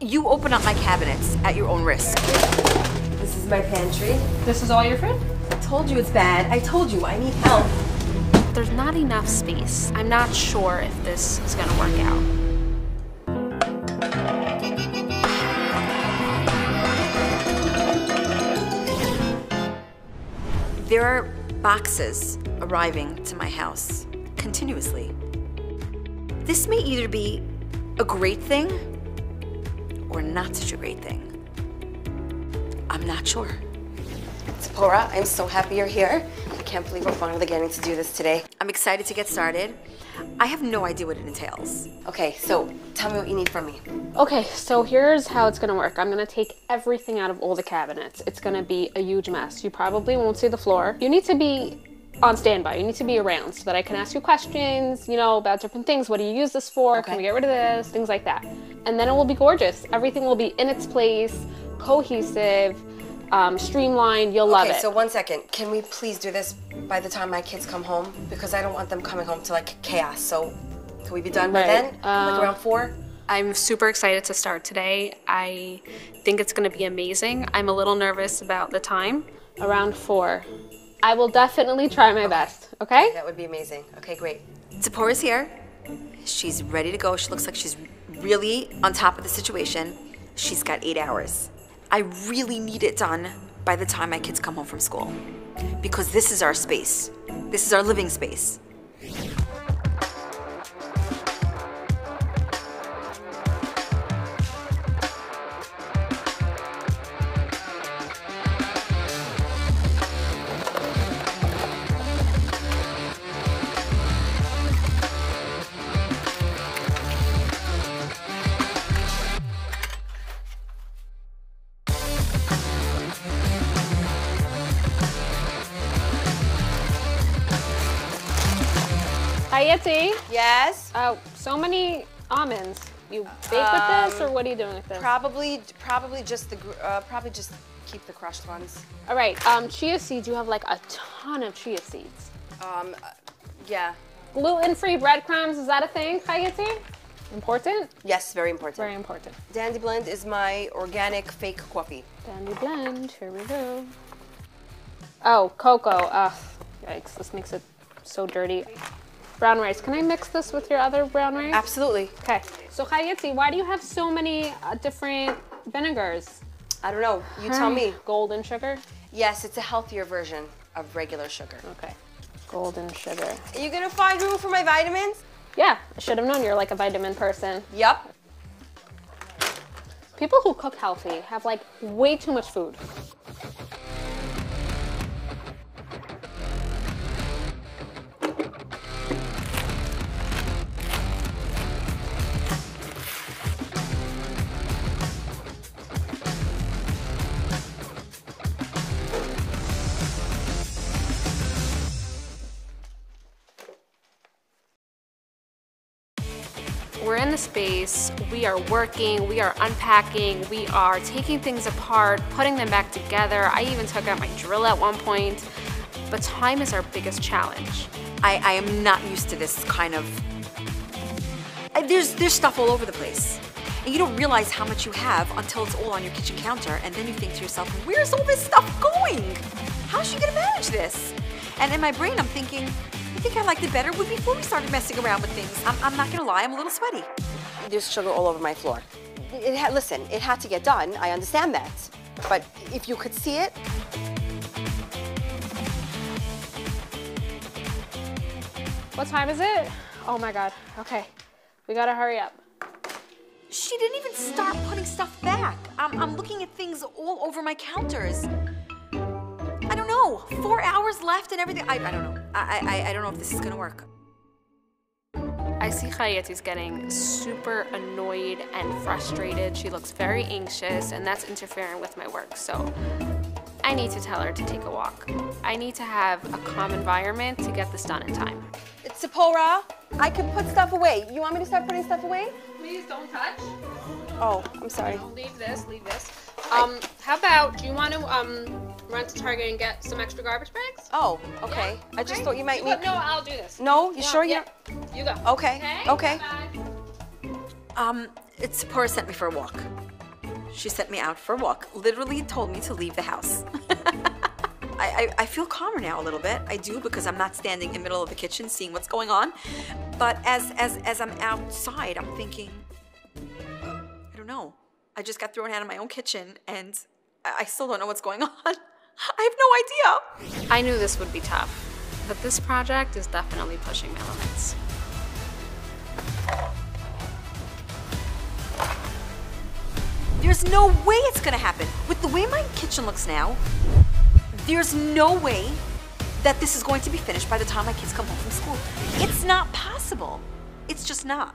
You open up my cabinets at your own risk. This is my pantry. This is all your food? I told you it's bad. I told you I need help. There's not enough space. I'm not sure if this is gonna work out. There are boxes arriving to my house continuously. This may either be a great thing or not such a great thing. I'm not sure. Tzipora, I'm so happy you're here. I can't believe we're finally getting to do this today. I'm excited to get started. I have no idea what it entails. Okay, so tell me what you need from me. Okay, so here's how it's gonna work. I'm gonna take everything out of all the cabinets. It's gonna be a huge mess. You probably won't see the floor. You need to be on standby. You need to be around so that I can ask you questions, you know, about different things. What do you use this for? Can we get rid of this? Things like that. And then it will be gorgeous. Everything will be in its place, cohesive, um, streamlined. You'll love it. okay, it. so one second. Can we please do this by the time my kids come home? Because I don't want them coming home to like chaos. So can we be done by then? uh, like around four? I'm super excited to start today. I think it's going to be amazing. I'm a little nervous about the time. Around four. I will definitely try my best, okay? That would be amazing. Okay, great. Tzipora's here. She's ready to go. She looks like she's really on top of the situation. She's got eight hours. I really need it done by the time my kids come home from school. Because this is our space. This is our living space. Chayitty. Yes? Oh, so many almonds. You bake with this, or what are you doing with this? Probably, probably just the, uh, probably just keep the crushed ones. All right, um, chia seeds. You have like a ton of chia seeds. Um, uh, yeah. Gluten-free breadcrumbs. Is that a thing, Chayitty? Important. Yes, very important. Very important. Dandy Blend is my organic fake coffee. Dandy blend. Here we go. Oh, cocoa. Ugh, yikes! This makes it so dirty. Brown rice. Can I mix this with your other brown rice? Absolutely. Okay. So Chayitty, why do you have so many uh, different vinegars? I don't know. You tell me. Golden sugar. Yes, it's a healthier version of regular sugar. Okay. Golden sugar. Are you gonna find room for my vitamins? Yeah, I should have known you're like a vitamin person. Yep. People who cook healthy have like way too much food. We're in the space, we are working, we are unpacking, we are taking things apart, putting them back together. I even took out my drill at one point. But time is our biggest challenge. I, I am not used to this kind of. I- There's there's stuff all over the place, and you don't realize how much you have until it's all on your kitchen counter, and then you think to yourself, "Where's all this stuff going? How's she gonna manage this?" And in my brain, I'm thinking, "I think I liked it better when before we started messing around with things." I'm, I'm not gonna lie, I'm a little sweaty. There's sugar all over my floor. It had, listen, it had to get done. I understand that. But if you could see it, What time is it? Oh my god. Okay. We gotta hurry up. She didn't even start putting stuff back. I'm, I'm looking at things all over my counters. I. Four hours left and everything. I, I don't know. I, I, I don't know if this is gonna work. I see Chayitty's getting super annoyed and frustrated. She looks very anxious, and that's interfering with my work. So I need to tell her to take a walk. I need to have a calm environment to get this done in time. Tzipora. I can put stuff away. You want me to start putting stuff away? Please don't touch. Oh, I'm sorry. Leave this, leave this. Um, how about, do you want to um, run to Target and get some extra garbage bags? Oh, okay. Yeah? I just Okay. thought you might But need. No, I'll do this. No, you sure you yeah. You go. Okay, okay. Bye-bye. Um, Tzipora sent me for a walk. She sent me out for a walk, literally told me to leave the house. I, I, I feel calmer now a little bit. I do because I'm not standing in the middle of the kitchen seeing what's going on. But as as as I'm outside, I'm thinking, I don't know. I just got thrown out of my own kitchen and I I still don't know what's going on. I have no idea. I knew this would be tough, but this project is definitely pushing my limits. There's no way it's gonna happen. With the way my kitchen looks now, there's no way that this is going to be finished by the time my kids come home from school. It's not possible. It's just not.